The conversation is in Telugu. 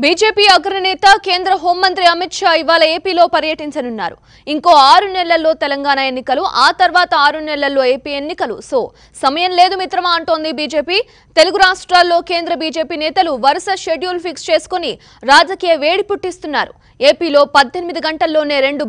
బీజేపీ అగ్రనేత కేంద్ర హోంమంత్రి అమిత్ షా ఇవాళ ఏపీలో పర్యటించనున్నారు. ఇంకో ఆరు నెలల్లో తెలంగాణ ఎన్నికలు ఆ తర్వాత ఆరు నెలల్లో ఏపీ ఎన్నికలు. సో సమయం లేదు మిత్రమా అంటోంది బీజేపీ. తెలుగు రాష్ట్రాల్లో కేంద్ర బీజేపీ నేతలు వరుస షెడ్యూల్ ఫిక్స్ చేసుకుని రాజకీయ వేడి పుట్టిస్తున్నారు. ఏపీలో పద్దెనిమిది గంటల్లోనే రెండు